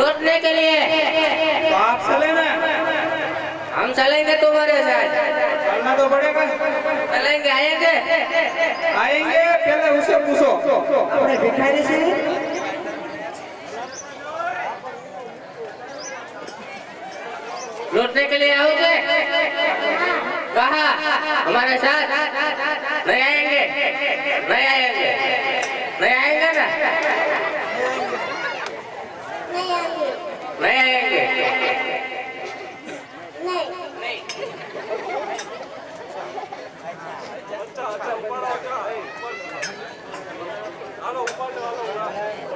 लौटने के लिए। तो आप चले ना। हम चलेंगे तुम्हारे साथ। चलना तो पड़ेगा। चलेंगे आएँगे। आएँगे पहले उसे पूछो। भिखारी से लौटने के लिए आओगे? कहा? हमारे साथ? नहीं आएँगे। नहीं आएँगे। नहीं आएँगे ना? どうぞ。